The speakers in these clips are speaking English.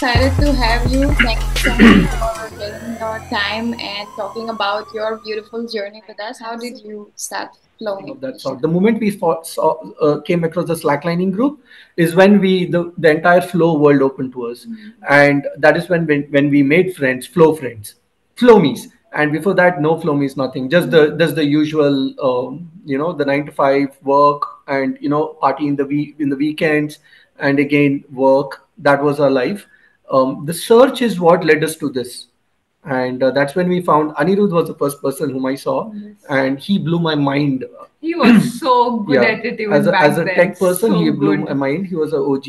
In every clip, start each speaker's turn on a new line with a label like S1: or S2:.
S1: excited to have you. Thank you so much for taking your time and talking about your beautiful journey with us. How did you start flowing?
S2: That's all. The moment we saw, saw uh, came across the slacklining group is when we the, the entire flow world opened to us, and that is when when, when we made friends, flow friends, flow me's. And before that, no flow me's nothing. Just the just the usual, um, you know, the nine to five work and you know party in the week in the weekends, and again work. That was our life. Um, the search is what led us to this and uh, that's when we found Anirudh was the first person whom I saw, and he blew my mind.
S3: He was so good
S2: Yeah,
S3: at it even
S2: as a,
S3: back
S2: as a
S3: then.
S2: tech person,
S3: so
S2: he blew
S3: good.
S2: my mind. He was a OG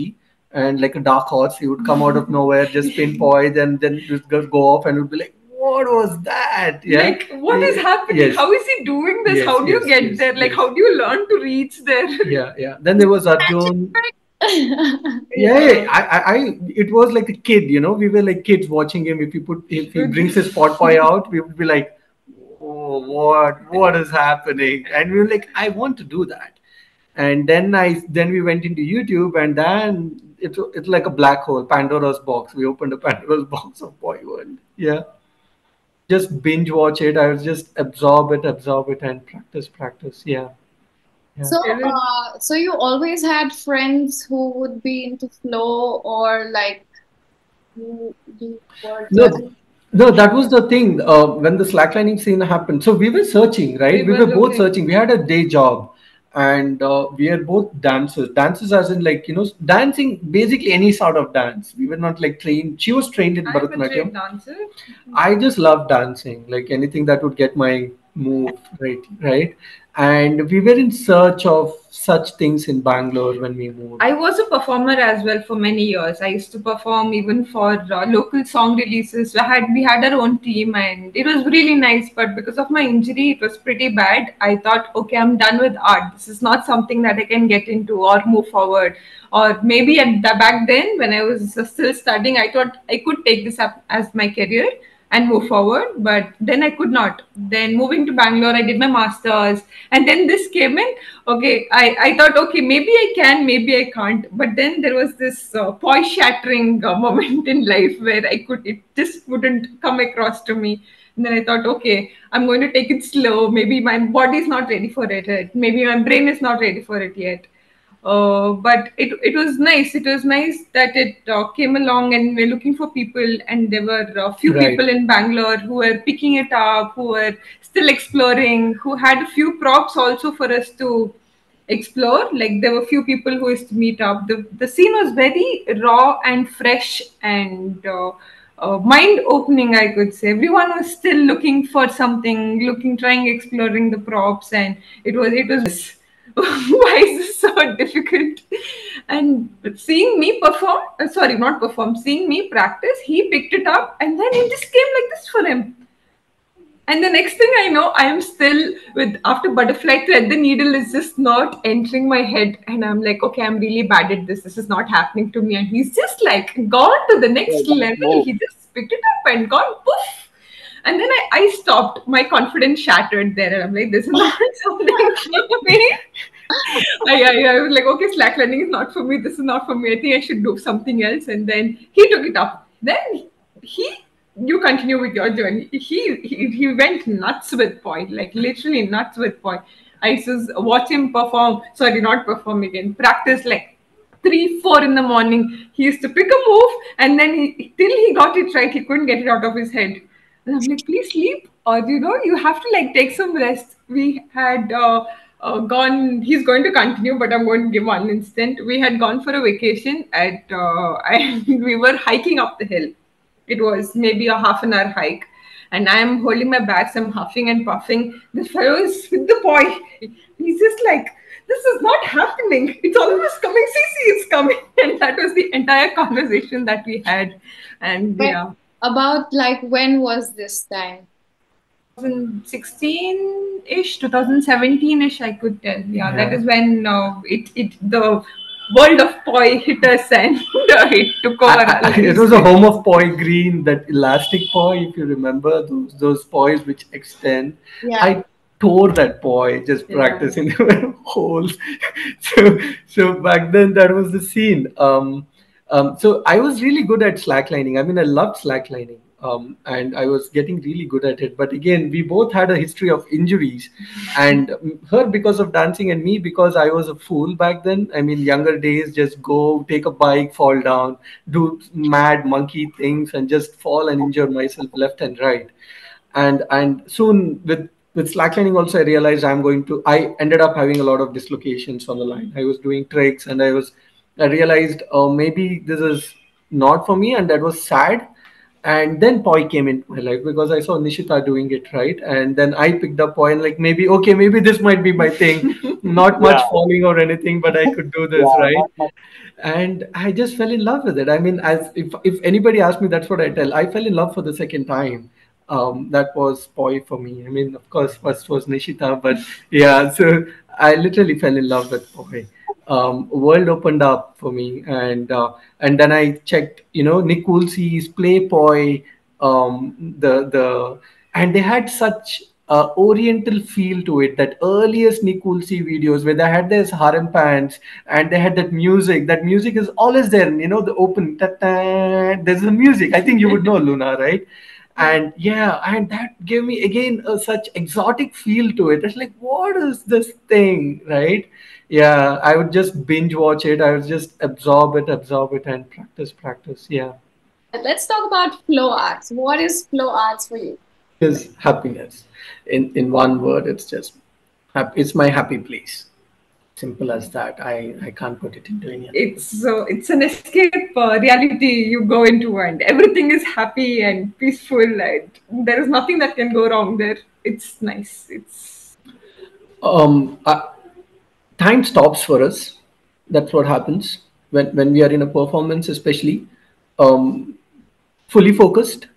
S2: and like a dark horse. He would come out of nowhere, just pinpoint, and then just go off, and would be like, "What was that?" Yeah,
S3: Like, what is happening?
S2: Yes.
S3: How is he doing this?
S2: Yes,
S3: how do you get
S2: yes,
S3: there? Like, how do you learn to reach there?
S2: yeah, yeah. Then there was Arjun. Yeah, I, I, I, it was like a kid, you know. We were like kids watching him. If he put, if he brings his pot pie out, we would be like, "Oh, what, what is happening?" And we were like, "I want to do that." And then I, then we went into YouTube, and then it's it's like a black hole, Pandora's box. We opened a Pandora's box of Poi World. Yeah, just binge watch it. I was just absorb it, absorb it, and practice, practice. Yeah. Yeah.
S1: So, uh, so you always had friends who would be into flow or like you, you
S2: No, no, that was the thing. Uh, when the slacklining scene happened, so we were searching, right?
S3: We
S2: We,
S3: were
S2: were both searching. We had a day job, and uh, we are both dancers. Dancers, as in like you know, dancing basically any sort of dance. We were not like trained. She was trained in
S3: I'm
S2: Bharatanatyam.
S3: dancer.
S2: I just love dancing, like anything that would get my move right, right. And we were in search of such things in Bangalore when we moved.
S3: I was a performer as well for many years. I used to perform even for uh, local song releases. We had we had our own team, and it was really nice. But because of my injury, it was pretty bad. I thought, okay, I'm done with art. This is not something that I can get into or move forward. Or maybe at the back then, when I was still studying, I thought I could take this up as my career and move forward but then i could not. Then moving to bangalore i did my masters and then this came in. Okay i, I thought okay maybe i can maybe i can't. But then there was this uh, poise shattering uh, moment in life where i could it just wouldn't come across to me. And then i thought okay i'm going to take it slow. Maybe my body is not ready for it maybe my brain is not ready for it yet uh, but it, it was nice. It was nice that it uh, came along and we're looking for people, and there were a few
S2: Right.
S3: people in Bangalore who were picking it up, who were still exploring, who had a few props also for us to explore. Like there were few people who used to meet up. The the scene was very raw and fresh and uh, uh, mind opening. I could say everyone was still looking for something, looking, trying, exploring the props, and it was it was. Why is this so difficult? And seeing me perform, uh, sorry, not perform, seeing me practice, he picked it up and then it just came like this for him. And the next thing I know, I am still with after butterfly thread, the needle is just not entering my head. And I'm like, okay, I'm really bad at this. This is not happening to me. And he's just like gone to the next level. He just picked it up and gone poof. And then I, I stopped. My confidence shattered there. And I'm like, this is not something for me. I, I, I was like, okay, slacklining is not for me. This is not for me. I think I should do something else. And then he took it up. Then he, you continue with your journey. He, he, he went nuts with poi, like literally nuts with poi. I used to watch him perform. Sorry, not perform again. Practice like three, four in the morning. He used to pick a move, and then he, till he got it right, he couldn't get it out of his head. And I'm like, please sleep, or you know, you have to like take some rest. We had uh, uh, gone. He's going to continue, but I'm going to give one instant. We had gone for a vacation at, uh, and we were hiking up the hill. It was maybe a half an hour hike. And I am holding my bags, I'm huffing and puffing. This fellow is with the poi. He's just like, this is not happening. It's almost coming. See, see, it's coming. And that was the entire conversation that we had. And
S1: When-
S3: yeah.
S1: About like when was this time?
S3: 2016 ish 2017 ish i could tell yeah, that
S2: Yeah.
S3: is when uh, it it the world of poi hit us and uh, it took over
S2: I- I- it was a home of poi green, that elastic poi, if you remember those those pois which extend.
S1: Yeah.
S2: I tore that poi just
S3: Yeah.
S2: practicing holes. so so back then that was the scene. Um, um, so I was really good at slacklining. I mean, I loved slacklining. Um, and I was getting really good at it. But again, we both had a history of injuries, and her because of dancing, and me because I was a fool back then. I mean, younger days, just go take a bike, fall down, do mad monkey things, and just fall and injure myself left and right and and soon with with slacklining also i realized i'm going to i ended up having a lot of dislocations on the line i was doing tricks and i was i realized oh maybe this is not for me and that was sad and then poi came into my life because i saw nishitha doing it right and then i picked up poi and like maybe okay maybe this might be my thing not much
S4: Yeah.
S2: falling or anything but i could do this
S4: Yeah,
S2: right and I just fell in love with it. I mean, as if if anybody asked me, that's what I tell. I fell in love for the second time. Um, that was Poi for me. I mean, of course, first was Nishitha, but yeah. So I literally fell in love with Poi. Um, world opened up for me, and uh, and then I checked, you know, Nick Woolsey's Play Poi, um, the the, and they had such uh, oriental feel to it. That earliest Nick Woolsey videos where they had this harem pants and they had that music. That music is always there. You know, the open. Ta-ta, there's a music. I think you would know Luna, right? And yeah, and that gave me again a such exotic feel to it. It's like, what is this thing, right? Yeah, I would just binge watch it. I would just absorb it, absorb it, and practice, practice. Yeah,
S1: Let's talk about flow arts. What is flow arts for you?
S2: is happiness. In in one word, it's just happy. It's my happy place. Simple as that. I I can't put it into any other.
S3: it's so it's an escape uh, reality you go into and everything is happy and peaceful and there is nothing that can go wrong there it's nice it's
S2: um, uh, time stops for us. That's what happens when, when we are in a performance, especially um, fully focused,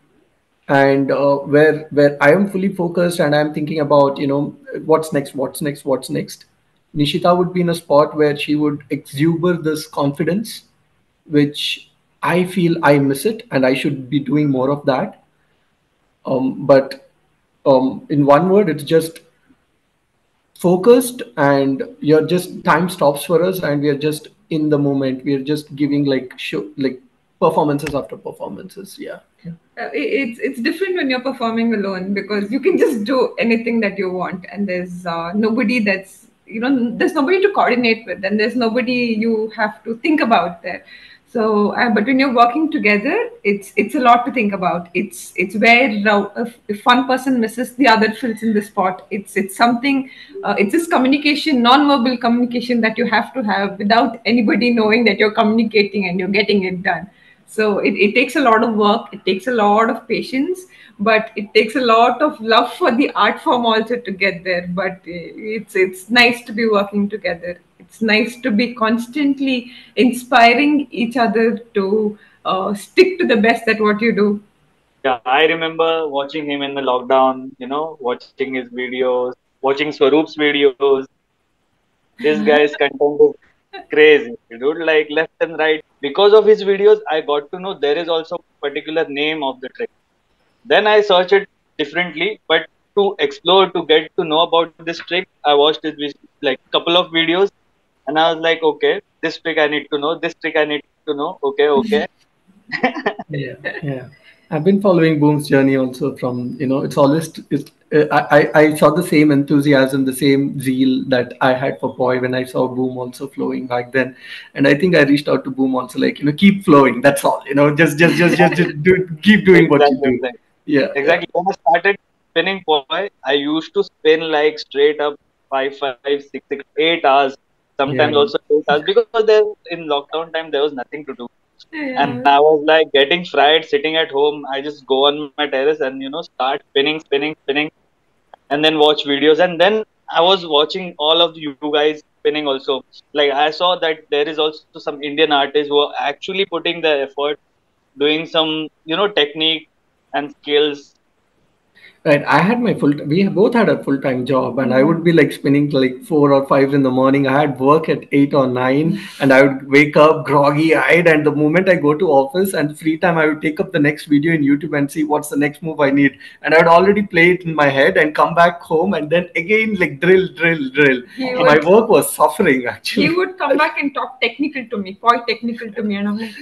S2: and uh, where where I am fully focused and I'm thinking about you know what's next, what's next, what's next. Nishitha would be in a spot where she would exuberate this confidence, which I feel I miss it, and I should be doing more of that. Um, but um, in one word, it's just focused and you're just time stops for us and we are just in the moment. We are just giving like show like performances after performances. Yeah, yeah.
S3: uh, it- it's it's different when you're performing alone because you can just do anything that you want and there's uh, nobody that's you know there's nobody to coordinate with and there's nobody you have to think about there so uh, but when you're working together it's it's a lot to think about. It's it's where if, if one person misses the other fills in the spot. It's it's something uh, it's this communication non-verbal communication that you have to have without anybody knowing that you're communicating and you're getting it done. So it, it takes a lot of work. It takes a lot of patience but it takes a lot of love for the art form also to get there. But uh, it's it's nice to be working together it's nice to be constantly inspiring each other to uh, stick to the best at what you do
S4: Yeah, I remember watching him in the lockdown, you know, watching his videos, watching Swaroop's videos. This guy's content is crazy, dude. Like left and right. Because of his videos, I got to know there is also particular name of the trick. Then I searched it differently, but to explore, to get to know about this trick, I watched it with like couple of videos, and I was like, okay, this trick I need to know, this trick I need to know. Okay, okay.
S2: yeah yeah i've been following boom's journey also from you know it's always it's uh, I, I I saw the same enthusiasm the same zeal that i had for poi when i saw boom also flowing back then and i think i reached out to boom also like you know keep flowing that's all you know just just just just, just do, keep doing what you
S4: Exactly,
S2: do
S4: exactly.
S2: yeah
S4: Exactly. When I started spinning poi, I used to spin like straight up five, five, six, six, eight hours. Sometimes
S2: Yeah.
S4: also eight hours because there in lockdown time there was nothing to do,
S3: Yeah.
S4: and I was like getting fried sitting at home. I just go on my terrace and you know start spinning, spinning, spinning, and then watch videos. And then I was watching all of you guys spinning also. Like I saw that there is also some Indian artists who are actually putting their effort, doing some you know technique and skills
S2: Right. I had my full. We both had a full time job, and I mm-hmm. would be like spinning like four or five in the morning. I had work at eight or nine, and I would wake up groggy eyed. And the moment I go to office and free time, I would take up the next video in YouTube and see what's the next move I need. And I would already play it in my head and come back home and then again like drill, drill, drill.
S3: He
S2: My work was suffering actually.
S3: he would come back and talk technical to me, quite technical to me, and I'm like.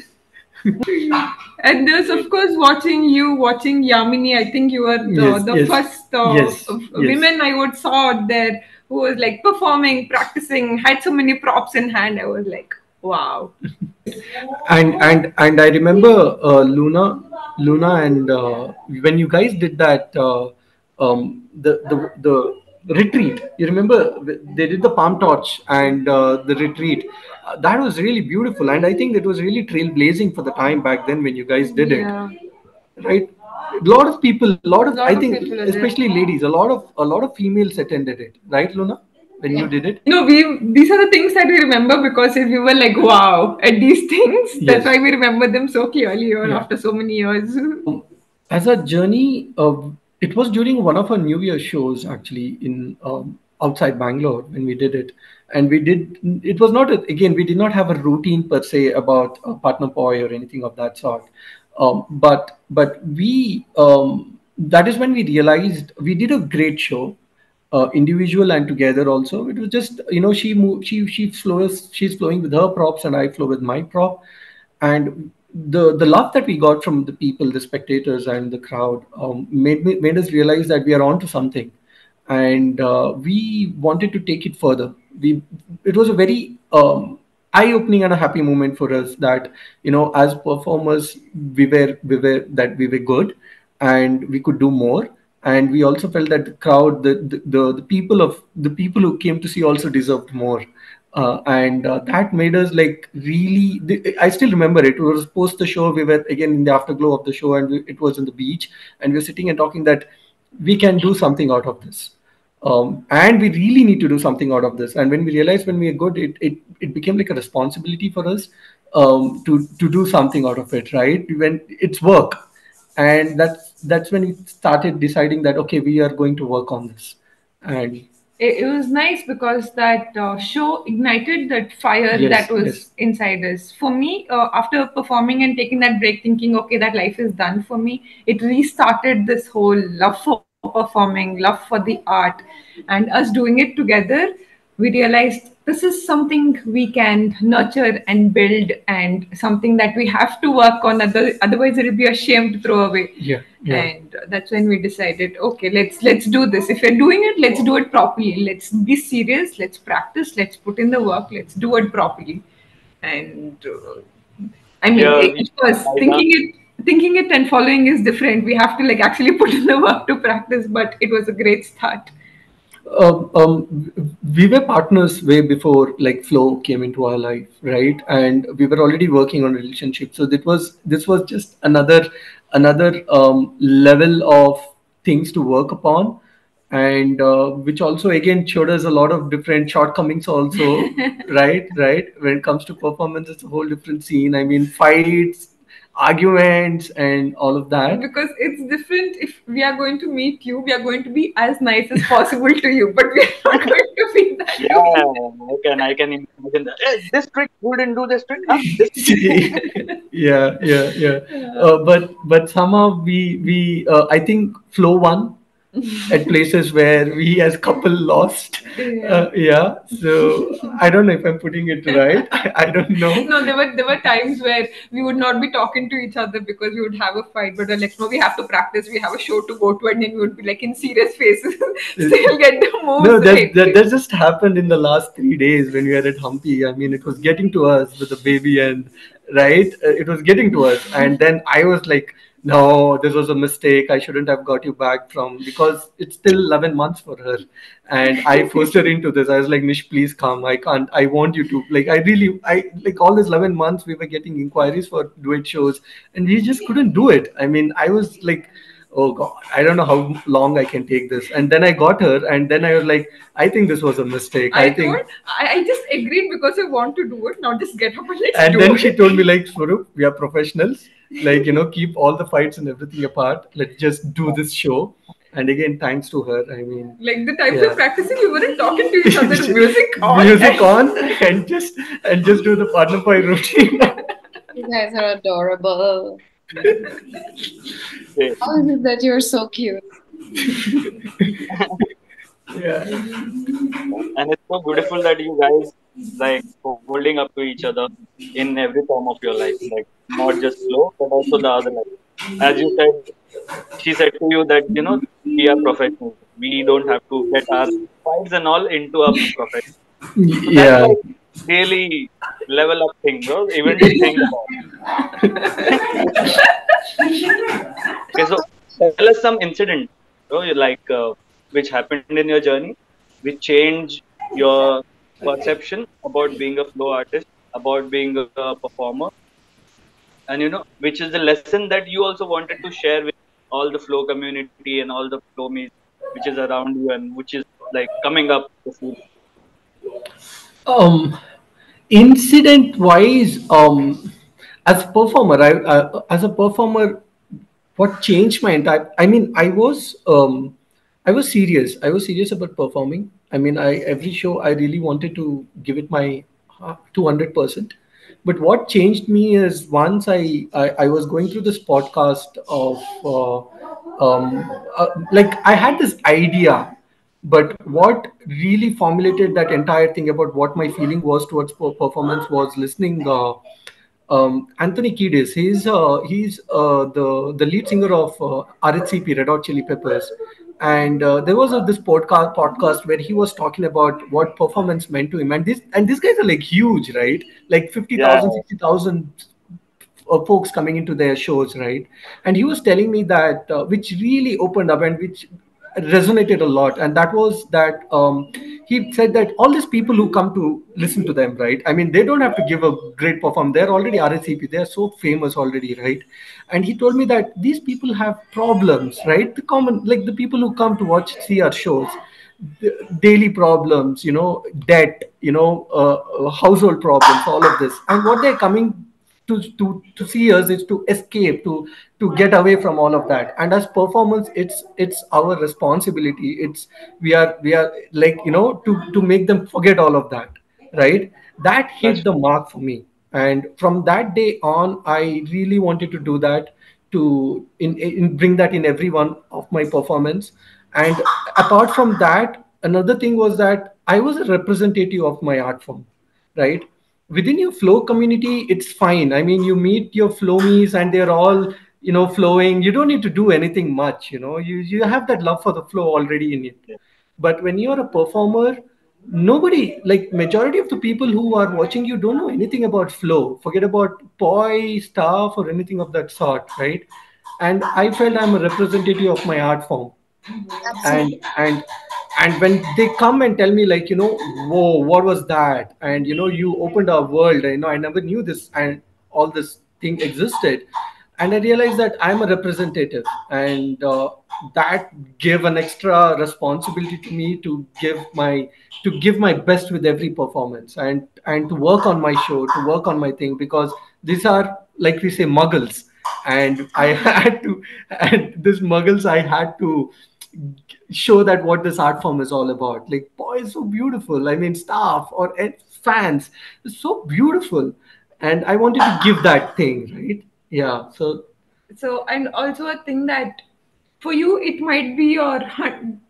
S3: And there's of course watching you, watching Yamini. I think you were the,
S2: Yes,
S3: the
S2: yes.
S3: first uh,
S2: Yes,
S3: women I would saw there who was like performing, practicing, had so many props in hand. I was like, wow.
S2: and and and I remember uh, Luna, Luna, and uh, when you guys did that, uh, um, the the the retreat. You remember they did the palm torch and uh, the retreat. Uh, that was really beautiful, and I think it was really trailblazing for the time back then when you guys did
S3: Yeah.
S2: it, right? A lot of people, a lot of
S3: Lot
S2: I
S3: of
S2: think
S3: people are there.
S2: especially ladies, a lot of a lot of females attended it, right, Luna? When you did it.
S3: No, we these are the things that we remember because if we were like, wow, at these things,
S2: Yes.
S3: that's why we remember them so clearly or
S2: Yeah.
S3: after so many years.
S2: as a journey of it was during one of our new year shows actually in um, outside bangalore when we did it. And we did it was not a, again we did not have a routine per se about a partner poi or anything of that sort. Um, but but we um, that is when we realized we did a great show uh, individual and together also. It was just you know she moved she she flows she's flowing with her props and i flow with my prop. And the the love that we got from the people the spectators and the crowd um, made me made us realize that we are on to something. And uh, we wanted to take it further. We it was a very um, eye-opening and a happy moment for us that you know as performers we were we were that we were good and we could do more. And we also felt that the crowd the the, the, the people of the people who came to see also deserved more uh, and uh, that made us like really i still remember it. it was post the show we were again in the afterglow of the show and we, it was in the beach and we were sitting and talking that we can do something out of this. Um, and we really need to do something out of this. And when we realized when we are good it it, it became like a responsibility for us um, to to do something out of it right? When it's work. And that's that's when we started deciding that okay we are going to work on this. And
S3: it, it was nice because that uh, show ignited that fire
S2: Yes,
S3: that was
S2: yes.
S3: inside us. For me, uh, after performing and taking that break, thinking, okay, that life is done for me, it restarted this whole love for performing, love for the art, and us doing it together. We realized this is something we can nurture and build, and something that we have to work on. Other, otherwise, it will be a shame to throw away.
S2: Yeah yeah.
S3: And that's when we decided okay let's let's do this. If we're doing it let's do it properly. Let's be serious let's practice let's put in the work let's do it properly. And uh, i mean
S4: Yeah,
S3: it,
S4: we-
S3: of course thinking it thinking it and following is different. We have to like actually put in the work to practice but it was a great start
S2: um, um, we were partners way before like flow came into our life right? And we were already working on relationships. So that was this was just another another um, level of things to work upon. And uh, which also again showed us a lot of different shortcomings also right? Right? When it comes to performance it's a whole different scene. I mean fights arguments and all of that
S3: because it's different if we are going to meet you we are going to be as nice as possible to you but we are not going to be that to
S4: Yeah,
S3: you.
S4: I can I can imagine that. Hey, this trick, you didn't do this trick. Huh? This
S2: yeah yeah yeah uh, but but somehow we we uh, i think flow won at places where we as couple lost
S3: Yeah.
S2: uh, yeah so i don't know if i'm putting it right i, I don't know
S3: No, there were there were times where we would not be talking to each other because we would have a fight, but like, no, we have to practice. We have a show to go to, and then we would be like in serious faces, still get the moves.
S2: no that,
S3: right.
S2: that, that just happened in the last three days when we were at Hampi i mean it was getting to us with the baby and right uh, it was getting to us and then i was like no this was a mistake. I shouldn't have got you back from because it's still 11 months for her. And i forced her into this. I was like nish please come. I can't i want you to like i really i like all these 11 months we were getting inquiries for duet shows and we just couldn't do it. I mean i was like oh god i don't know how long i can take this. And then i got her and then i was like i think this was a mistake. I,
S3: I,
S2: think
S3: I, I just agreed because I want to do it. Now just get up and let's
S2: and then
S3: it.
S2: she told me like Swaroop, we are professionals like you know keep all the fights and everything apart let's just do this show and again thanks to her i mean
S3: Like the types
S2: Yeah.
S3: of practicing, we weren't talking to each other. Music on.
S2: music on and just and just do the partner poi routine
S1: You guys are adorable. How is it that you're so cute?
S2: yeah
S4: and it's so beautiful that you guys like holding up to each other in every form of your life like not just flow but also the other life. As you said she said to you that you know we are professionals. We don't have to get our fights and all into a profession.
S2: Yeah.
S4: That's like really level up thing bro. Even to think about okay so tell us some incident bro you like uh, which happened in your journey which changed your perception about being a flow artist about being a, a performer. And you know which is the lesson that you also wanted to share with all the flow community and all the flow meets which is around you and which is like coming up
S2: um incident wise um as a performer i uh, as a performer what changed my entire i mean i was um i was serious. I was serious about performing i mean i every show i really wanted to give it my uh, 200% but what changed me is once i i, I was going through this podcast of uh, um uh, like i had this idea but what really formulated that entire thing about what my feeling was towards performance was listening uh, um, Anthony Kiedis. He's uh, he's uh, the the lead singer of uh, RHCP Red Hot Chili Peppers, and uh, there was a, this podcast podcast where he was talking about what performance meant to him. And this and these guys are like huge, right? Like 50,000,
S4: Yeah.
S2: 60,000 uh, folks coming into their shows, right? And he was telling me that, uh, which really opened up and which resonated a lot. And that was that um, he said that all these people who come to listen to them, right? I mean, they don't have to give a great performance. They're already RHCP. They're so famous already, right? And he told me that these people have problems, right? The common, like the people who come to watch, see our shows daily problems you know debt you know uh, uh, household problems all of this and what they're coming to, to to see us is to escape to to get away from all of that. And as performance it's it's our responsibility. It's we are we are like you know to to make them forget all of that right? That hit the mark for me. And from that day on i really wanted to do that to in, in bring that in every one of my performance. And apart from that another thing was that i was a representative of my art form right within your flow community it's fine. I mean you meet your flowies and they're all you know flowing. You don't need to do anything much you know. You you have that love for the flow already in it but when you're a performer nobody like majority of the people who are watching you don't know anything about flow. Forget about poi stuff or anything of that sort right? And i felt i'm a representative of my art form and and and when they come and tell me like you know whoa what was that? And you know you opened our world you know i never knew this and all this thing existed. And i realized that i'm a representative and uh, that gave an extra responsibility to me to give my to give my best with every performance and and to work on my show to work on my thing because these are like we say muggles. And i had to and this muggles i had to show that what this art form is all about. Like poi it's so beautiful. I mean staff or fans. It's so beautiful. And i wanted to give that thing right? Yeah so
S3: So, and also a thing that for you, it might be your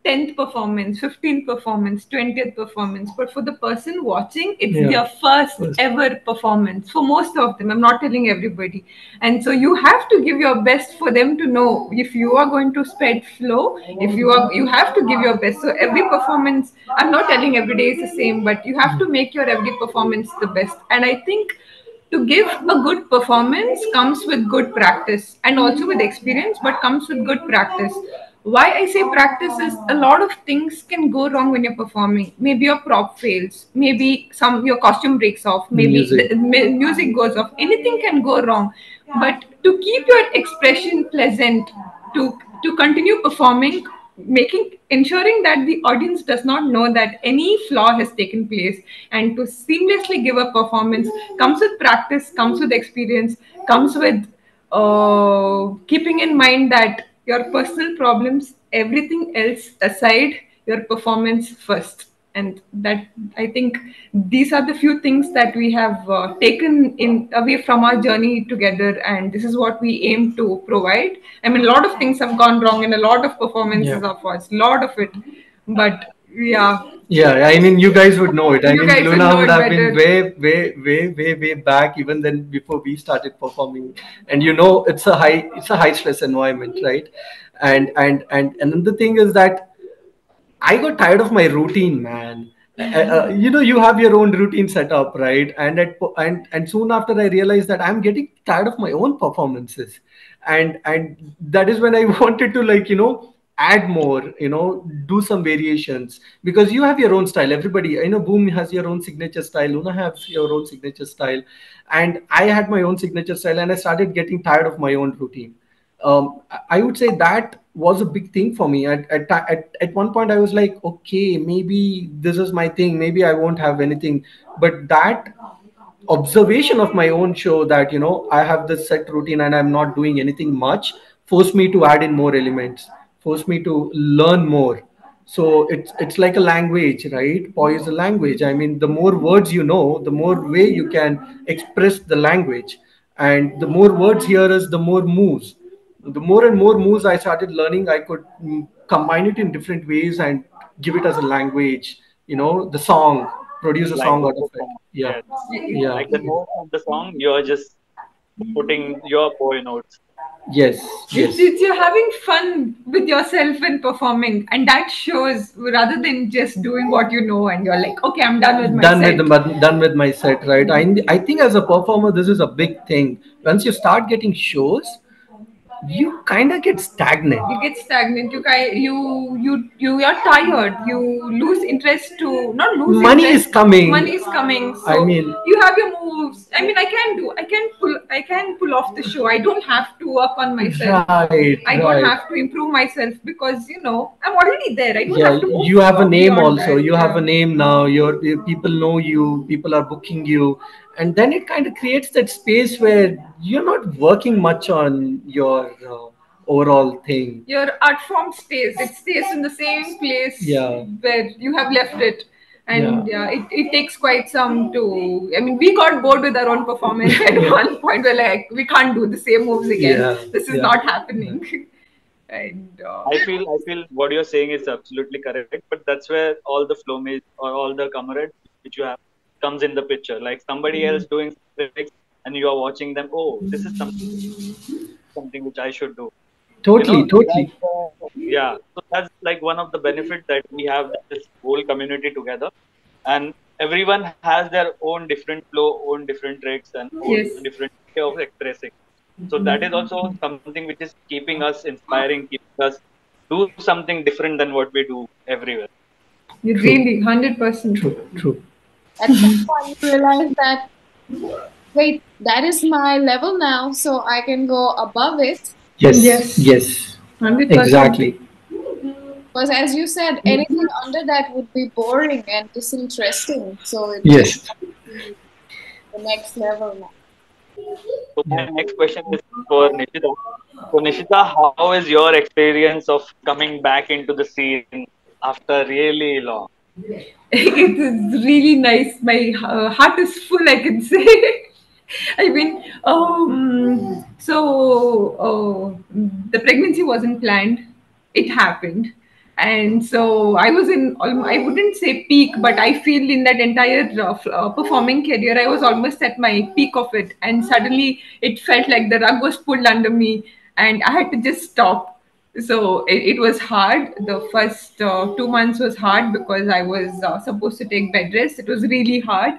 S3: 10th performance, 15th performance, 20th performance, but for the person watching, it's
S2: Yeah.
S3: their first
S2: First.
S3: ever performance for most of them. I'm not telling everybody. And so you have to give your best for them to know if you are going to spread flow, if you are, you have to give your best. So every performance, I'm not telling every day is the same, but you have to make your every performance the best. And I think to give a good performance comes with good practice and also with experience but comes with good practice. Why i say practice is a lot of things can go wrong when you're performing. Maybe your prop fails. Maybe some your costume breaks off. Maybe
S2: Music.
S3: music goes off. Anything can go wrong. But to keep your expression pleasant to to continue performing making ensuring that the audience does not know that any flaw has taken place and to seamlessly give a performance comes with practice comes with experience comes with uh, keeping in mind that your personal problems, everything else aside, your performance first. And that I think these are the few things that we have uh, taken in away from our journey together, and this is what we aim to provide. I mean, a lot of things have gone wrong in a lot of performances
S2: Yeah.
S3: of us, a lot of it, but yeah,
S2: Yeah, I mean, you guys would know it. I
S3: You
S2: mean,
S3: would
S2: Luna would
S3: it
S2: have been way, way, way, way, way back even then before we started performing. And you know, it's a high, it's a high stress environment, right? And and and another thing is that I got tired of my routine, man. Uh, uh, you know, you have your own routine set up, right? And at and and soon after, I realized that I'm getting tired of my own performances, and and that is when I wanted to like you know add more, you know, do some variations because you have your own style. Everybody, you know, Boom has your own signature style. Luna has your own signature style, and I had my own signature style, and I started getting tired of my own routine um, I I would say that was a big thing for me. At, at, at, at one point, I was like, okay, maybe this is my thing. Maybe I won't have anything. But that observation of my own show that, you know, I have this set routine and I'm not doing anything much forced me to add in more elements, forced me to learn more. So it's it's like a language, right? Poi is a language. I mean, the more words you know, the more way you can express the language. And the more words here is the more moves the more and more moves I started learning, I could combine it in different ways and give it as a language. You know, the song, produce a
S4: Like
S2: song
S4: the
S2: out of it. Yeah,
S4: Yes.
S2: yeah,
S4: Like the notes of the song, you're just putting your poem notes.
S2: yes,
S3: It's,
S2: yes.
S3: it's you're having fun with yourself and performing, and that shows rather than just doing what you know and you're like, okay, I'm done with my
S2: Done
S3: set.
S2: with the done with my set, right? I I think as a performer, this is a big thing. Once you start getting shows, you kind of get stagnant.
S3: you get stagnant. You you you you are tired. You lose interest to not lose.
S2: Money
S3: interest.
S2: is coming.
S3: Money is coming. So
S2: I mean-
S3: you have your moves. I mean, I can do. I can pull. I can pull off the show. I don't have to work on myself.
S2: Right,
S3: I don't have to improve myself because you know I'm already there. I don't
S2: yeah
S3: have to. move
S2: you have a name also
S3: that.
S2: you have a name now your people know you people are booking you and then it kind of creates that space where you're not working much on your uh, overall thing.
S3: Your art form stays. It stays in the same place
S2: Yeah.
S3: where you have left it. And yeah, it, it takes quite some to i mean we got bored with our own performance at one point. We're like we can't do the same moves again.
S2: Yeah,
S3: this is
S2: yeah.
S3: not happening. And uh,
S4: I feel I feel what you're saying is absolutely correct, but that's where all the flow mates or all the camaraderie which you have comes in the picture. Like somebody else doing tricks and you are watching them. Oh, this is something something which I should do. You
S2: totally
S4: know,
S2: totally
S4: uh, yeah. So that's like one of the benefits that we have this whole community together, and everyone has their own different flow, own different tricks, and own
S3: Yes.
S4: different way of expressing. So that is also something which is keeping us inspiring, keeping us do something different than what we do everywhere.
S3: you really 100%
S2: true true
S1: At some point, you realize that, wait, that is my level now, so I can go above it.
S2: yes
S3: Yes.
S2: yes
S3: 100%
S2: exactly
S1: Because as you said, anything under that would be boring and disinteresting. So it's
S2: yes
S1: the next level now.
S4: So my next question is for Nishitha. So Nishitha, how is your experience of coming back into the scene after really long?
S3: It is really nice. My uh, heart is full, I can say. I mean, um, so uh, the pregnancy wasn't planned, it happened. And so I was in, I wouldn't say peak, but I feel in that entire uh, uh, performing career, I was almost at my peak of it. And suddenly it felt like the rug was pulled under me and I had to just stop so it, it was hard the first uh, two months was hard because i was uh, supposed to take bed rest it was really hard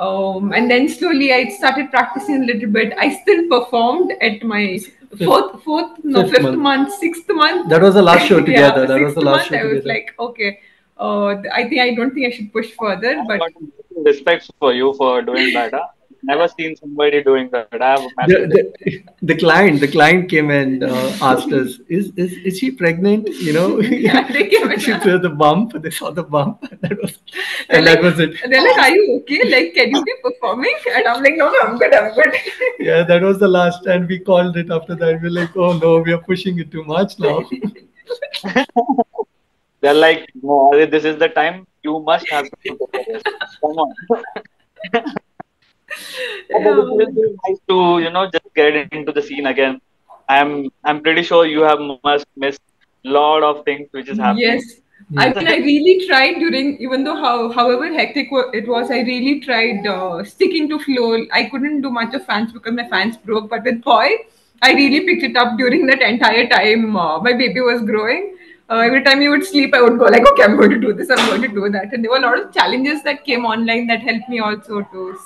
S3: um, and then slowly i started practicing a little bit i still performed at my fourth fourth no
S2: Fifth
S3: fifth
S2: month.
S3: month. sixth month
S2: that was the last show
S3: Yeah,
S2: together that was the last
S3: month,
S2: show
S3: i was like okay uh, i think i don't think i should push further but
S4: got respect for you for doing that. Huh? Never seen somebody doing that. I have
S2: the, the, the client the client came and uh, asked us is, is is she pregnant you know
S3: Yeah, they came and
S2: she saw the bump they saw the bump that was
S3: They're
S2: and that was it
S3: They're like, "Are you okay? Like, can you be performing?" And I'm like, "No, no, I'm good. I'm good."
S2: yeah that was the last and we called it after that we're like oh no we are pushing it too much now
S4: They're like, no, this is the time you must have to take a. Come on. But it will be nice to you know just get into the scene again. I'm I'm pretty sure you have must missed lot of things which is happening.
S3: Yes. I mean, I really tried during, even though how, however hectic it was, I really tried uh, sticking to flow. I couldn't do much of fans because my fans broke, but with Poi, I really picked it up during that entire time uh, my baby was growing. Uh, every time he would sleep, I would go like, okay, I'm going to do this, I'm going to do that. And there were a lot of challenges that came online that helped me also to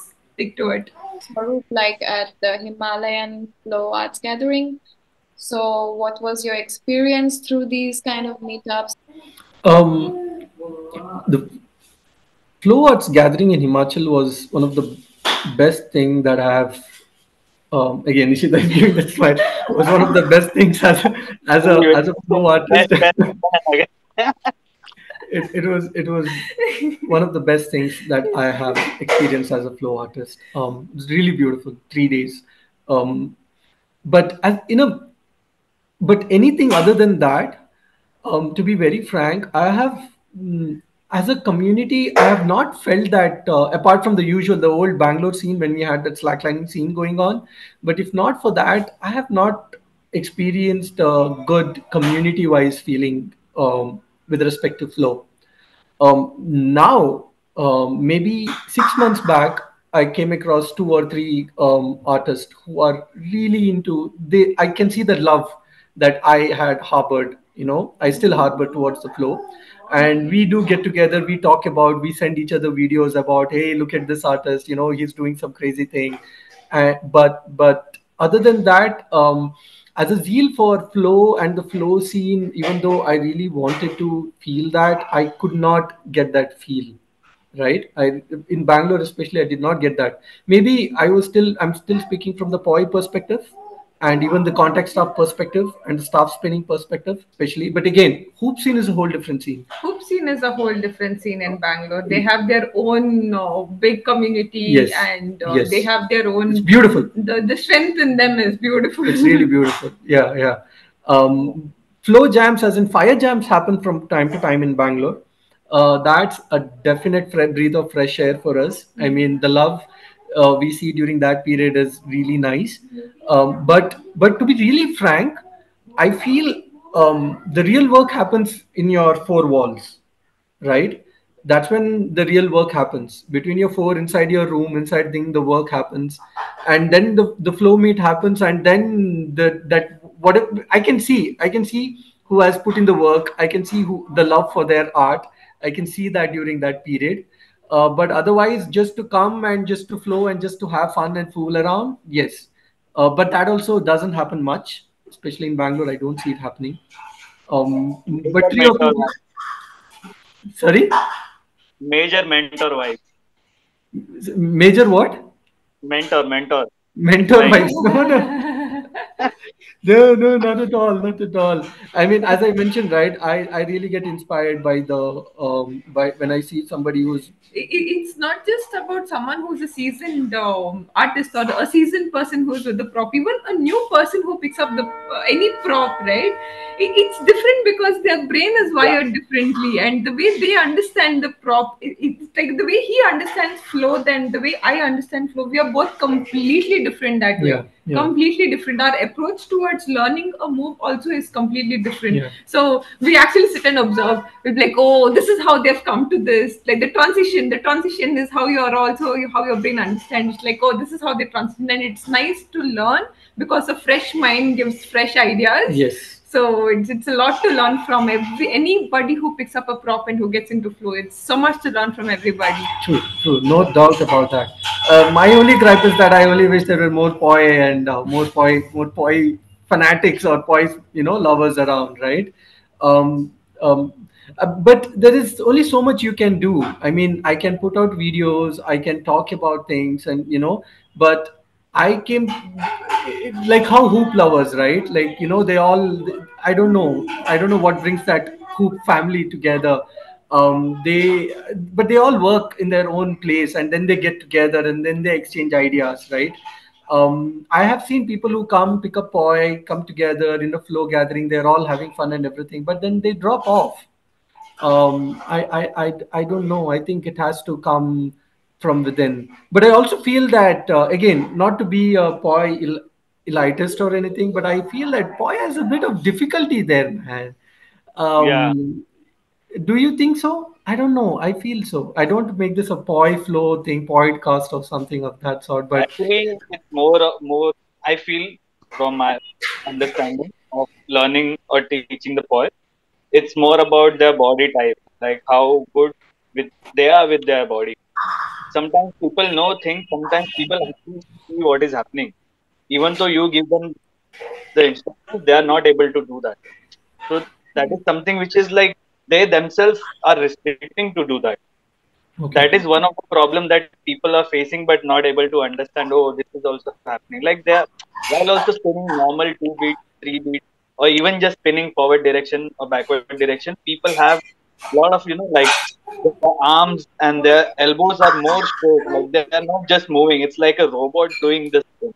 S3: stick to it.
S1: Swaroop, like at the Himalayan Flow Arts Gathering. So, what was your experience through these kind of meetups?
S2: Um, the Flow Arts gathering in Himachal was one of the best thing that I have. Um, again, Nishitha is giving that smile. Was one of the best things as a as a as a flow artist.
S4: Best- best- again.
S2: it, it was it was one of the best things that I have experienced as a flow artist. Um, it was really beautiful, three days. Um, but as in a but anything other than that, um, to be very frank, I have mm, as a community, I have not felt that uh, apart from the usual, the old Bangalore scene when we had that slacklining scene going on. But if not for that, I have not experienced a good community-wise feeling um, with respect to flow. Um, now, um, maybe six months back, I came across two or three um, artists who are really into. They, I can see the love that I had harbored. You know, I still harbor towards the flow, and we do get together. We talk about. We send each other videos about. Hey, look at this artist. You know, he's doing some crazy thing. Uh, but but other than that, um, as a zeal for flow and the flow scene, even though I really wanted to feel that, I could not get that feel. Right? I in Bangalore especially, I did not get that. Maybe I was still I'm still speaking from the POI perspective and even the contact staff perspective and the staff spinning perspective, especially. But again, hoop scene is a whole different scene.
S3: Hoop scene is a whole different scene in Bangalore. They have their own uh, big community
S2: Yes.
S3: and uh,
S2: Yes.
S3: they have their own.
S2: It's beautiful.
S3: The, the strength in them is beautiful.
S2: It's really beautiful. Yeah, yeah. Um, flow jams, as in fire jams, happen from time to time in Bangalore. Uh, that's a definite breath of fresh air for us. I mean, the love uh, we see during that period is really nice. Um, but but to be really frank, I feel um, the real work happens in your four walls, right? That's when the real work happens between your four inside your room, inside thing. The work happens, and then the the flow meet happens, and then the that what I can see, I can see who has put in the work. I can see who the love for their art. I can see that during that period. Uh, but otherwise, just to come and just to flow and just to have fun and fool around, yes. Uh, but that also doesn't happen much, especially in Bangalore. I don't see it happening. Um, but three or four. Sorry,
S4: Major mentor vibe.
S2: major what?
S4: Mentor, mentor.
S2: Mentor
S4: Right.
S2: No, no. No, no, not at all, not at all. I mean, as I mentioned, right, I, I really get inspired by the um by when I see somebody who's
S3: it- it- it's not just about someone who's a seasoned um, artist or a seasoned person who's with the prop even a new person who picks up the uh, any prop right it, it's different because their brain is wired differently and the way they understand the prop it, it's like the way he understands flow than the way i understand flow we are both completely different that way
S2: yeah, yeah,
S3: completely different our approach towards learning a move also is completely different
S2: yeah.
S3: so we actually sit and observe. We're like, oh, this is how they've come to this. Like the transition, the transition is how you're also how your brain understands. It's like, oh, this is how they transition, and it's nice to learn because a fresh mind gives fresh ideas.
S2: Yes.
S3: So it's it's a lot to learn from every anybody who picks up a prop and who gets into flow. It's so much to learn from everybody.
S2: True, true. No doubt about that. Uh, my only gripe is that I only wish there were more poi and uh, more poi, more poi fanatics or poi, you know, lovers around, right? Um, um, Uh, but there is only so much you can do. I mean, I can put out videos, I can talk about things, and you know, but I came like how hoop lovers, right? Like you know, they all. I don't know. I don't know what brings that hoop family together. Um, they, but they all work in their own place, and then they get together, and then they exchange ideas, right? Um, I have seen people who come pick up poi, come together in a flow gathering. They're all having fun and everything, but then they drop off um, I, I, I, I don't know. I think it has to come from within. But I also feel that, uh, again, not to be a poi elitist or anything, but I feel that poi has a bit of difficulty there, man. Um,
S4: Yeah.
S2: Do you think so? I don't know. I feel so. I don't make this a poi flow thing, poi podcast or something of that sort. But
S4: Actually, it's more more. I feel from my understanding of learning or teaching the poi, it's more about their body type, like how good with they are with their body. Sometimes people know things. Sometimes people actually see what is happening, even though you give them the instructions, they are not able to do that. So that is something which is like they themselves are restricting to do that.
S2: okay.
S4: That is one of the problem that people are facing, but not able to understand. Oh, this is also happening. Like they are while also spinning normal two beat, three beat, or even just spinning forward direction or backward direction. People have a lot of you know like their arms and their elbows are more straight. Like they are not just moving. It's like a robot doing this thing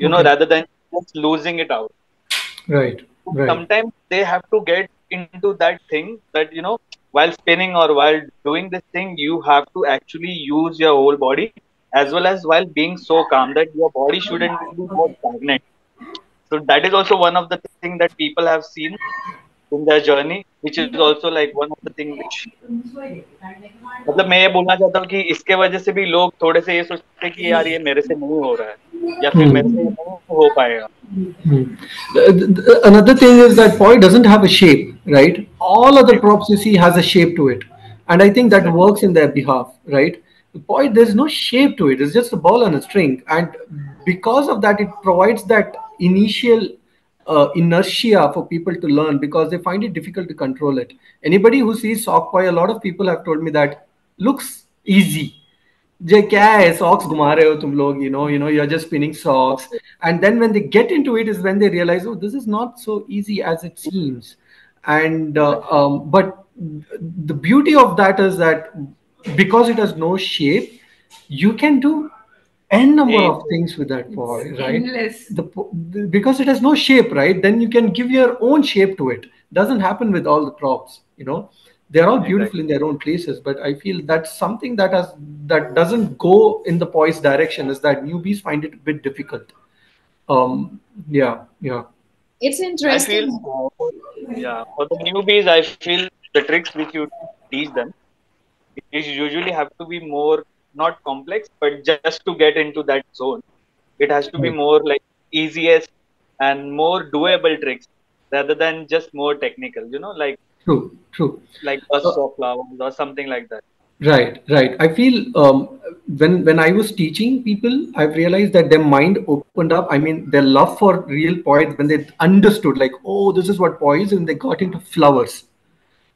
S4: You know,
S2: Okay.
S4: rather than just losing it out
S2: Right. Right.
S4: sometimes they have to get into that thing that you know while spinning or while doing this thing you have to actually use your whole body as well as while being so calm that your body shouldn't be more stagnant so that is also one of the thing that people have seen in their journey which is also like one of the thing which मतलब मैं ये बोलना चाहता हूँ कि इसके वजह से भी लोग थोड़े से ये सोचते हैं कि यार ये मेरे से नहीं हो रहा है या फिर मेरे से ये नहीं हो पाएगा
S2: Hmm. The- the- the- Another thing is that poi doesn't have a shape, right? All other props you see has a shape to it, and I think that works in their behalf, right? The poi, there's no shape to it; it's just a ball on a string, and because of that, it provides that initial uh, inertia for people to learn because they find it difficult to control it. Anybody who sees sock poi, a lot of people have told me that looks easy. जे क्या है socks घुमा रहे हो तुम लोग you know you know you're just spinning socks and then when they get into it is when they realize oh this is not so easy as it seems and uh, um, but the beauty of that is that because it has no shape you can do n number of things with that ball right
S3: Endless.
S2: the, the because it has no shape right then you can give your own shape to it doesn't happen with all the props you know They're all beautiful in their own places but i feel that's something that has that doesn't go in the poise direction is that newbies find it a bit difficult um yeah yeah
S1: It's
S4: I
S1: interesting.
S4: feel, yeah, for the newbies, I feel the tricks which you teach them is usually have to be more not complex, but just to get into that zone, it has to be more like easiest and more doable tricks rather than just more technical. You know, like
S2: true true
S4: like busts of flowers or something like that.
S2: Right, right. I feel um, when when I was teaching people, I've realized that their mind opened up. I mean, their love for real poise when they understood, like, oh, this is what poise, and they got into flowers.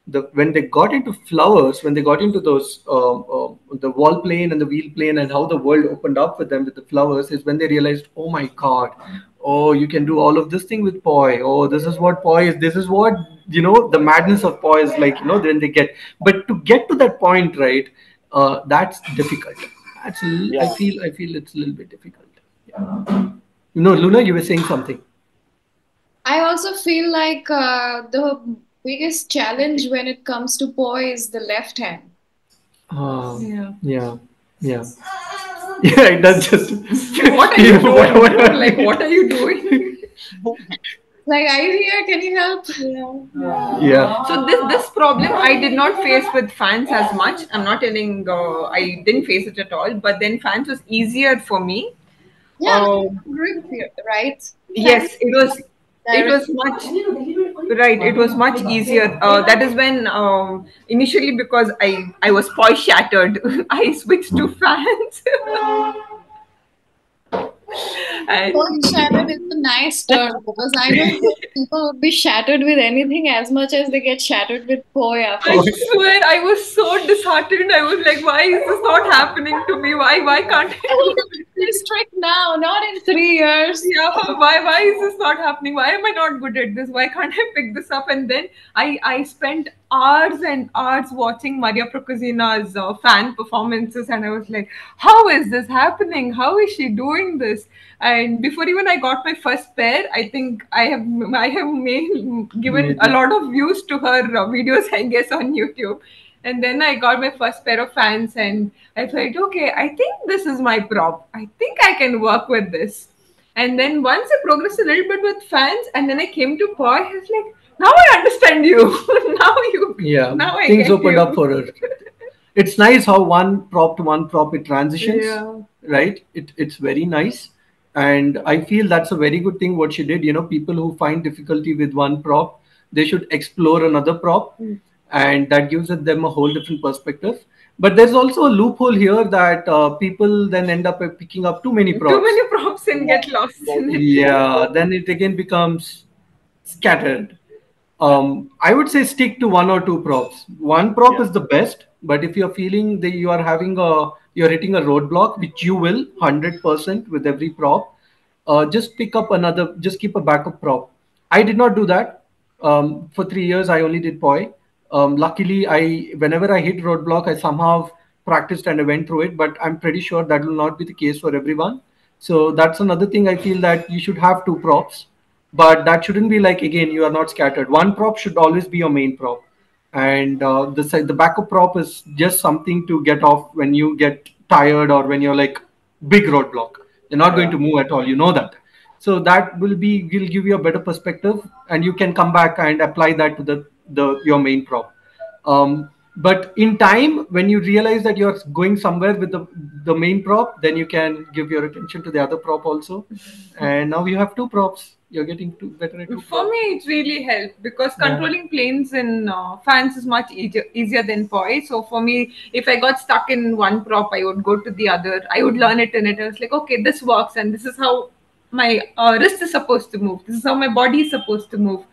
S2: The when they got into flowers, when they got into those um, um, the wall plane and the wheel plane, and how the world opened up for them with the flowers, is when they realized, oh my god, oh, you can do all of this thing with poi. Oh, this is what poi is. This is what you know. The madness of poi is like, you know. Then they get, but to get to that point, right? Uh, that's difficult. That's a l- I
S4: Yeah.
S2: feel I feel it's a little bit difficult. Yeah. You know, Luna, you were saying something.
S1: I also feel like uh, the biggest challenge when it comes to poi is the left hand.
S2: Uh,
S3: Yeah.
S2: yeah, yeah, yeah. It does just.
S3: What are you doing?
S2: what- what-
S3: like, what are you doing?
S1: Like, I here, can you help?
S2: Yeah.
S3: So this this problem I did not face with fans as much. I'm not telling uh, I didn't face it at all. But then fans was easier for me.
S1: Yeah, grip here, right?
S3: Yes, it was. It was much right. It was much easier. Uh, that is when um, initially because I I was poise shattered. I switched to fans. and
S1: Both shattered is a nice term because I don't people would be shattered with anything as much as they get shattered with poi after.
S3: I oh. swear I was so disheartened. I was like, why is this not happening to me? Why why can't I do it?
S1: Be now, not in three years.
S3: Yeah, why why is this not happening? Why am I not good at this? Why can't I pick this up? And then I I spent hours and hours watching Maria Prokazina's uh, fan performances, and I was like, how is this happening? How is she doing this? And before even I got my first pair, I think I have I have made, given a lot of views to her uh, videos, I guess, on YouTube. And then I got my first pair of fans, and I thought, okay, I think this is my prop. I think I can work with this. And then once I progressed a little bit with fans, and then I came to poi, I was like, now I understand you. now you,
S2: Yeah,
S3: now I
S2: things opened
S3: you.
S2: up for her. It's nice how one prop to one prop it transitions,
S3: Yeah.
S2: right? It, it's very nice. And I feel that's a very good thing what she did. You know, people who find difficulty with one prop, they should explore another prop,
S3: Mm.
S2: and that gives them a whole different perspective. But there's also a loophole here that uh, people then end up picking up too many props.
S3: Too many props and get lost in it.
S2: yeah then it again becomes scattered um i would say stick to one or two props. One prop
S4: Yeah.
S2: is the best but if you're feeling that you are having a you're hitting a roadblock which you will 100% with every prop uh, just pick up another just keep a backup prop. I did not do that. Um, for three years i only did poi um, luckily i whenever i hit roadblock i somehow practiced and i went through it but i'm pretty sure that will not be the case for everyone. So that's another thing i feel that you should have two props but that shouldn't be like again you are not scattered. One prop should always be your main prop. And uh, the the backup prop is just something to get off when you get tired or when you're like big roadblock. You're not going to move at all. You know that. So that will be will give you a better perspective and you can come back and apply that to the the your main prop. Um, but in time when you realize that you're going somewhere with the the main prop then you can give your attention to the other prop also. And now you have two props you're getting two better at two
S3: For me, it really helped because
S2: Yeah.
S3: controlling planes in uh, fans is much easier, easier than poi. So for me, if I got stuck in one prop, I would go to the other. I would learn it in it. I was like, okay, this works, and this is how my uh, wrist is supposed to move. This is how my body is supposed to move.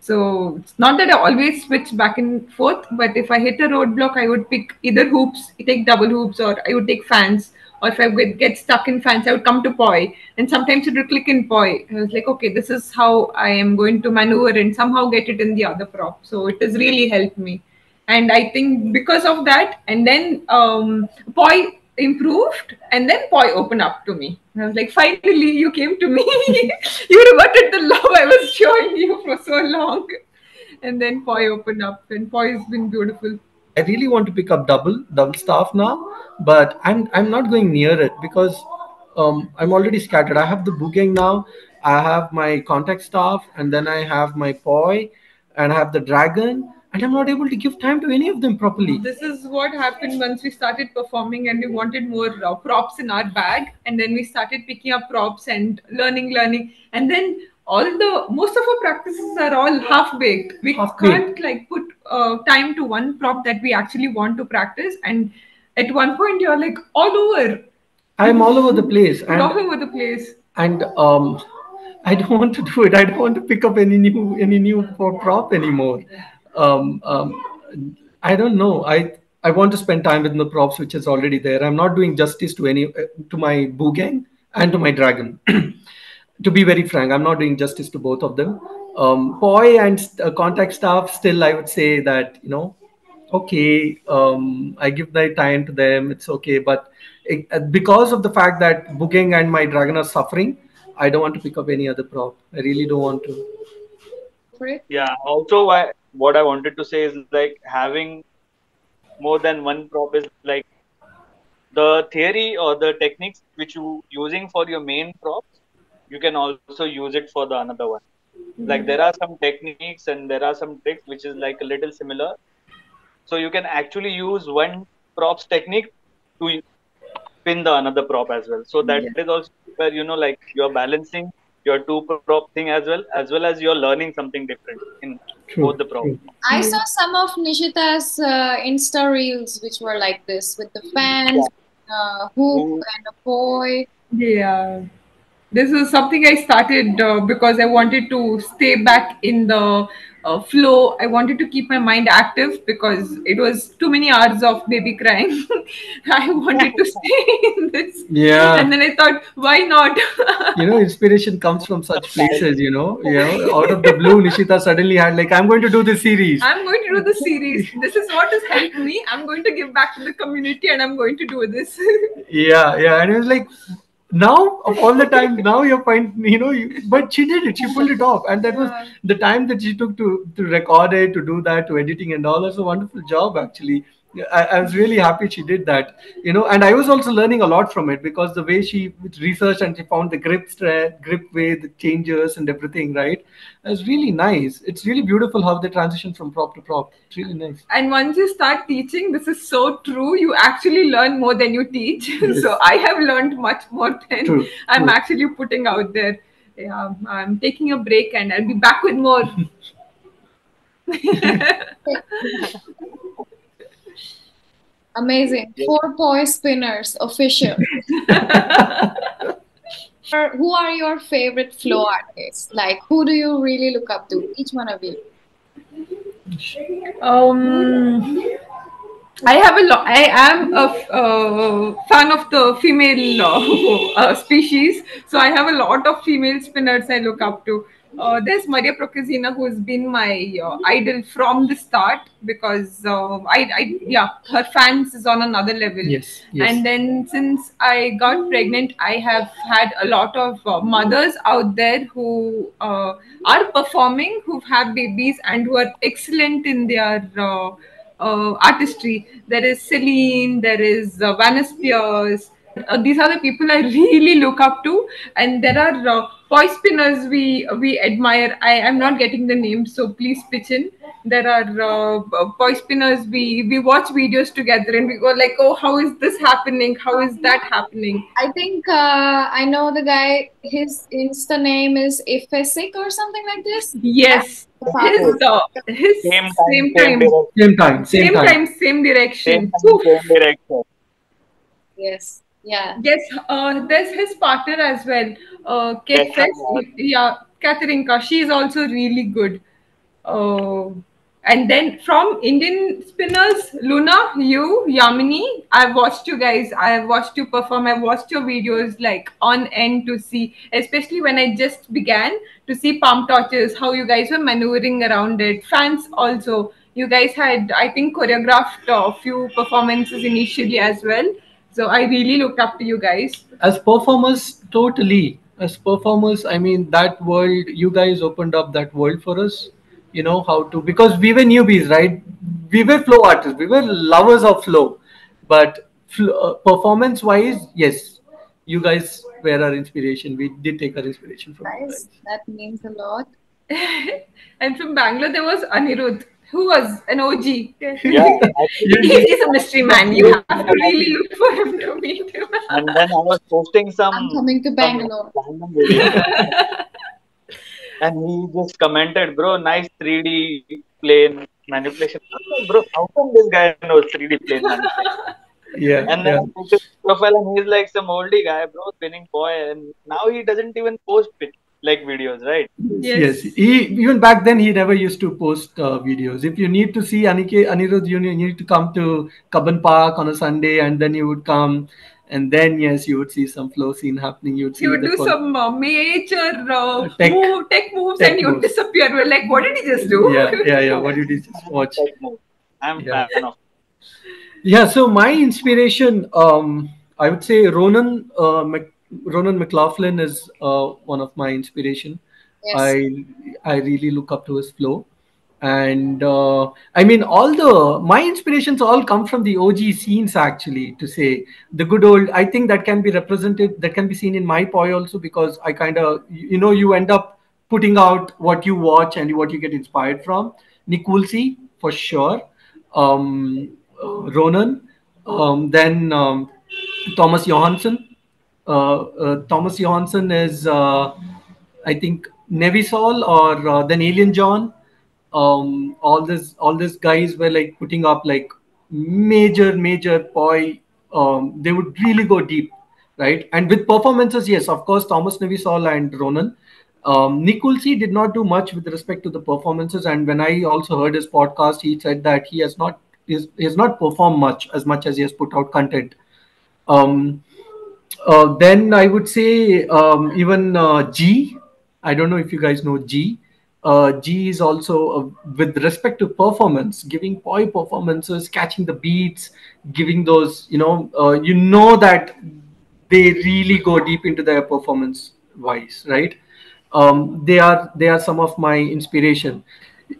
S3: So it's not that I always switch back and forth, but if I hit a roadblock, I would pick either hoops, take double hoops, or I would take fans. Or if I would get stuck in fans, I would come to poi. And sometimes it would click in poi. I was like, okay, this is how I am going to maneuver and somehow get it in the other prop. So it has really helped me. And I think because of that, and then um, poi improved, and then poi opened up to me. And I was like, finally, you came to me. you reverted the love I was showing you for so long. And then poi opened up, and poi has been beautiful.
S2: I really want to pick up double double staff now, but I'm I'm not going near it because um, I'm already scattered. I have the buugeng now. I have my contact staff, and then I have my poi, and I have the dragon, and I'm not able to give time to any of them properly.
S3: This is what happened once we started performing and we wanted more uh, props in our bag. And then we started picking up props and learning, learning. And then all the most of our practices are all half baked. We
S2: Half-baked.
S3: can't like put uh, time to one prop that we actually want to practice. And at one point, you're like all over,
S2: I'm all over the place, and
S3: all over the place.
S2: and um, I don't want to do it. I don't want to pick up any new any new prop anymore. Um, um, I don't know. I I want to spend time with the props which is already there. I'm not doing justice to any to my buugeng and to my dragon. to be very frank, I'm not doing justice to both of them. Um, poi and uh, contact staff still, I would say that you know, okay, um, I give my time to them. It's okay, but it, uh, because of the fact that buugeng and my dragon are suffering, I don't want to pick up any other prop. I really don't want to.
S4: Yeah. Also, why what I wanted to say is like having more than one prop is like the theory or the techniques which you using for your main props, you can also use it for the another one. Like there are some techniques and there are some tricks which is like a little similar. So you can actually use one props technique to pin the another prop as well. So that is also where you know like you're balancing your two prop thing as well as well as you're learning something different in
S2: True,
S4: both the props.
S1: I saw some of Nishitha's uh, Insta reels, which were like this with the fans, uh, hoop,
S4: Hoop.
S1: and a poi.
S3: Yeah. This is something I started uh, because I wanted to stay back in the uh, flow. I wanted to keep my mind active because it was too many hours of baby crying. I wanted to stay in this.
S2: Yeah.
S3: And then I thought, why not?
S2: you know, inspiration comes from such places, you know. You know, out of the blue, Nishitha suddenly had like, I'm going to do this series.
S3: I'm going to do the series. This is what has helped me. I'm going to give back to the community and I'm going to do this.
S2: Yeah, yeah. And it was like now of all the time, now you're fine, you know, you, but she did it, she pulled it off. And that was the time that she took to to record it, to do that, to editing and all. That's a wonderful job actually. I, I was really happy she did that, you know, and I was also learning a lot from it because the way she researched and she found the grip strength, grip way, the changes and everything, right? It was really nice. It's really beautiful how they transition from prop to prop. It's really nice.
S3: and once you start teaching, this is so true. You actually learn more than you teach.
S2: Yes.
S3: so I have learned much more than
S2: True.
S3: I'm
S2: true.
S3: actually putting out there. Yeah, I'm taking a break and I'll be back with more.
S1: Amazing. Four poi spinners official. Who are your favorite flow artists? Like, who do you really look up to? Each one of you.
S3: Um, I have a lot. I am a f- uh, fan of the female uh, species, so I have a lot of female spinners I look up to. Uh, there's Maria Prokazina, who has been my uh, idol from the start because uh, I, I, yeah, her fans is on another level.
S2: Yes, yes.
S3: And then since I got pregnant, I have had a lot of uh, mothers out there who uh, are performing, who've babies, and who are excellent in their uh, uh, artistry. There is Celine, there is uh, Vanessa Spears. Uh, these are the people I really look up to, and there are uh, poi spinners we we admire. I am not getting the names, so please pitch in. There are uh, poi spinners we we watch videos together, and we go like, oh, how is this happening? How is that happening?
S1: I think uh, I know the guy. His Insta name is Ifesik or something like this.
S3: Yes, his uh, his
S4: Same
S3: same
S4: time,
S3: time,
S4: same direction.
S2: Same time, same,
S3: same
S2: time.
S3: time, same direction.
S4: Same time, same direction.
S1: Yes. Yeah.
S3: Yes, uh, there's his partner as well. Uh, Kate Fest, yeah, Katerinka. She's also really good. Uh, and then from Indian spinners, Luna, you, Yamini, I've watched you guys. I've watched you perform. I've watched your videos like on end to see, especially when I just began to see palm torches, how you guys were maneuvering around it. Fans also. You guys had, I think, choreographed a few performances initially as well. So I really looked up to you guys.
S2: as performers totally. As performers i mean that world you guys opened up that world for us you know how to because we were newbies right? We were flow artists. We were lovers of flow. But fl- uh, performance wise yes you guys were our inspiration. We did take our inspiration from you guys.
S1: That means a lot.
S3: and from Bangalore, there was Anirudh, who was an OG.
S4: Yeah,
S3: He- He's a mystery man. You have to really look for him to meet him.
S4: and then I was posting some.
S1: I'm coming to Bangalore.
S4: and he just commented, bro, nice 3D plane manipulation. Like, bro, how come this guy knows 3D plane manipulation?
S2: yeah
S4: And then
S2: yeah.
S4: I looked at his profile and he's like some oldie guy, bro, spinning poi. And now he doesn't even post pit, like videos, right?
S2: Yes. He even back then he never used to post uh, videos. If you need to see Anike Anirudh, you need to come to Cubbon Park on a Sunday, and then you would come, and then yes, you would see some flow scene happening. You would see
S3: He would do
S2: con-
S3: some uh, major uh,
S2: Tech-
S3: move, tech moves
S2: tech
S3: and you'd
S2: moves.
S3: disappear. We're like, what did he just do?
S2: yeah, yeah, yeah. What did he just watch?
S4: I'm
S2: Yeah.
S4: fan of
S2: Yeah. So my inspiration, um, I would say Ronan uh, Mc, Ronan McLaughlin is uh, one of my inspiration.
S1: Yes.
S2: I I really look up to his flow, and uh, I mean all the my inspirations all come from the OG scenes actually. To say the good old, I think that can be represented, that can be seen in my poi also because I kind of you know you end up putting out what you watch and what you get inspired from. Nick Woolsey for sure, um, uh, Ronan, um, then um, Thomas Johansson. Uh, uh, Thomas Johansson is, uh, I think, Nevisol or then Alien John. Um, all this, all these guys were like putting up like major, major poi. Um, they would really go deep. right? And with performances, yes, of course, Thomas Nevisol and Ronan. Um, Nick did not do much with respect to the performances, and when I also heard his podcast, he said that he has not he has not performed much as much as he has put out content. Um, uh, then I would say um, even uh, G. I don't know if you guys know G. Uh, G is also uh, with respect to performance, giving poi performances, catching the beats, giving those. You know, uh, you know that they really go deep into their performance wise, right? Um, they are they are some of my inspiration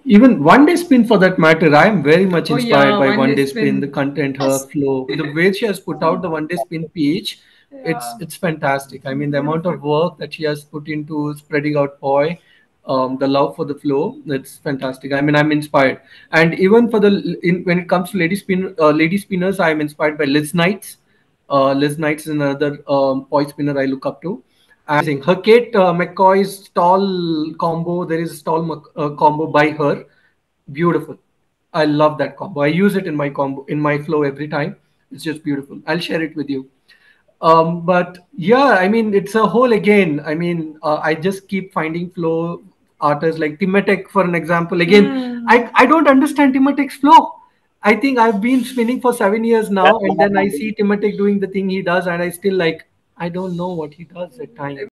S2: even one day spin for that matter i am very much
S3: Oh,
S2: inspired
S3: yeah,
S2: by
S3: One
S2: one
S3: Day
S2: day spin
S3: Spin.
S2: the content her flow the way she has put out the one day spin page it's it's fantastic i mean the amount of work that she has put into spreading out poi um, the love for the flow it's fantastic i mean i'm inspired and even for the in, when it comes to lady spin uh, lady spinners i'm inspired by liz knights uh, liz knights is another um, poi spinner i look up to amazing. Her Kate uh, McCoy's tall combo, there is a stall Mc- uh, combo by her. Beautiful. I love that combo. I use it in my combo in my flow every time. It's just beautiful. I'll share it with you. Um, but yeah, I mean, it's a whole again. I mean, uh, I just keep finding flow artists like Timatek, for an example. Again, I, I don't understand Timatek's flow. I think I've been spinning for seven years now,
S4: That's
S2: and then I see Timatek doing the thing he does, and I still like, I don't know what he does at times.